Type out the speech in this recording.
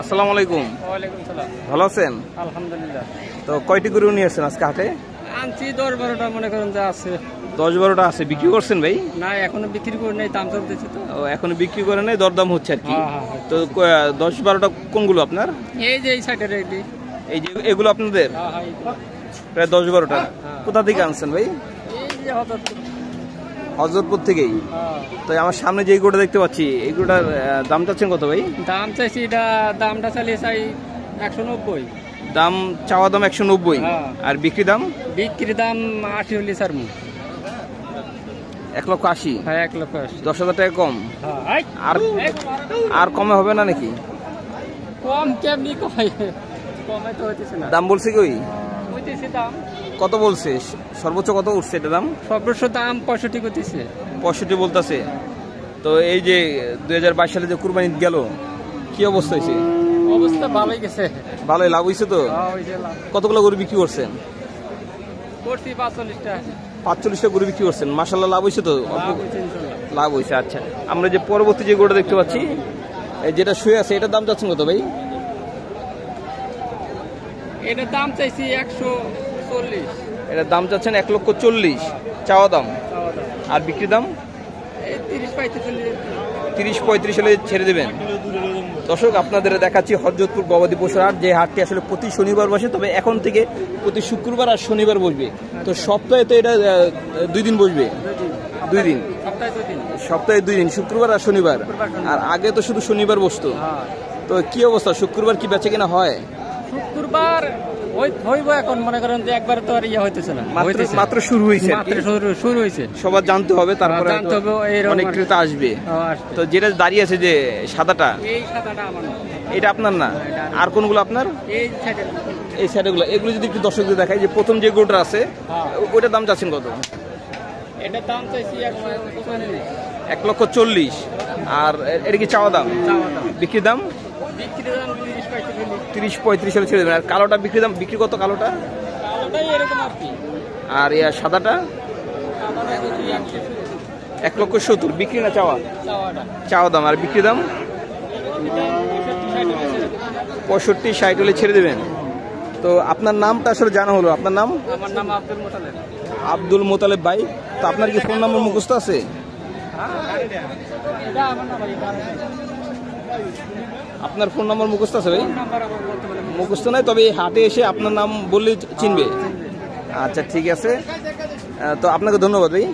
আসসালামু আলাইকুম। ভালো আছেন? আলহামদুলিল্লাহ। তো কয়টি গরু নিয়ে আসছেন আজকে হাটে? আনছি দশ বারোটা মনে করেন যে আছে। দশ বারোটা আছে বিক্রি করছেন ভাই? না এখনও বিক্রি করে নেই দাম চলতেছে তো। ও, এখনও বিক্রি করে নাই দরদাম হচ্ছে আর কি। হ্যাঁ, হ্যাঁ, হ্যাঁ। তো দশ বারোটা কোনগুলো আপনার? এই যে এই সাইডের এই যে এগুলো আপনাদের? হ্যাঁ হ্যাঁ প্রায় দশ বারোটা। কোথা থেকে আনছেন ভাই? হজরতপুর থেকেই। হ্যাঁ। তো আমার সামনে যে গরুটা দেখতে পাচ্ছি এই গরুটার দাম চাচ্ছেন কত ভাই? দাম চাইছি এটা দামটা চালিয়ে চাই একশো নব্বই। দাম চাওয়া দাম একশো নব্বই। হ্যাঁ। আর বিক্রি দাম? বিক্রি দাম আশি হলে স্যার এক লক্ষ আশি। হ্যাঁ এক লক্ষ আশি। দশ হাজার টাকা কম। হ্যাঁ আর আর কমে হবে না নাকি? কম কেমনি কমাই কমে তো হইতেছে না। দাম বলছে কি হইতেছে দাম। কত বলছে? সর্বোচ্চ কত উঠছে এটা দাম? সর্বোচ্চ দাম পঁয়ষট্টি করতেছে। পঁয়ষট্টি বলতেছে। তো এই যে দুই হাজার বাইশ সালে যে কুরবানি গেল কি অবস্থা হয়েছে? অবস্থা ভালোই গেছে। ভালোই লাভ হয়েছে তো। কতগুলো গরু বিক্রি করছেন? করছি পাঁচচল্লিশটা। পাঁচচল্লিশটা গরু বিক্রি করছেন। মাসাল্লাহ লাভ হয়েছে তো? লাভ হয়েছে আচ্ছা। আমরা যে পরবর্তী যে গরুটা দেখতে পাচ্ছি এই যেটা শুয়ে আছে এটার দাম যাচ্ছেন কত ভাই? এটার দাম চাইছি একশো চল্লিশ এটার দাম চাচ্ছেন এক লক্ষ চল্লিশ। চাওয়া দাম। আর বিক্রি দাম? তিরিশ পঁয়ত্রিশ হলে ছেড়ে দেবেন। দর্শক আপনাদের দেখাচ্ছি হরজতপুর গবাদি পশুর হাট যে হাটটি আসলে প্রতি শনিবার বসে তবে এখন থেকে প্রতি শুক্রবার আর শনিবার বসবে। তো সপ্তাহে তো এটা দুই দিন বসবে? দুই দিন। সপ্তাহে দুই দিন। শুক্রবার আর শনিবার। আর আগে তো শুধু শনিবার বসতো। হ্যাঁ। তো কি অবস্থা? শুক্রবার কি বেচে কিনা হয়? শুক্রবার ওই হইব এখন মনে করেন যে একবার তো আর ইয়ে হইতেছে না মাত্র শুরু হয়েছে মাত্র শুরু শুরু হয়েছে। সবার জানতে হবে তারপরে জানতে হবে, অনেক ক্রেতা আসবে। তো যেটা দাঁড়িয়ে আছে যে সাদাটা এই সাদাটা আমার। এটা আপনার না? আর কোনগুলো আপনার? এই সাইডে এই সাইডগুলো এগুলো যদি একটু দর্শকদের দেখাই যে প্রথম যে গোটা আছে হ্যাঁ। ও- ওইটার দাম চাচ্ছেন কত? এটার দাম চাইছি একশো এক লক্ষ চল্লিশ। আর এটা কি চাওয়া দাম? বিক্রির দাম। বিক্রি দাম? তিরিশ পঁয়ত্রিশ হলে ছেড়ে দেবেন। আর কালোটা বিক্রি দাম বিক্রি কত কালোটা? আর ইয়া সাদাটা? এক লক্ষ সত্তর। বিক্রি না চাওয়া? চাওয়া দাম। আর বিক্রি দাম? পঁয়ষট্টি ষাট হলে ছেড়ে দেবেন। তো আপনার নামটা আসলে জানা হলো। আপনার নাম? আমার নাম আব্দুল মোতালেব। আব্দুল মোতালেব ভাই। তো আপনার কি ফোন নাম্বার মুখস্থ আছে? আপনার ফোন নাম্বার মুখস্থ আছে ভাই? মুখস্থ নাই, তবে হাটে এসে আপনার নাম বললেই চিনবে। আচ্ছা ঠিক আছে। তো আপনাকে ধন্যবাদ ভাই।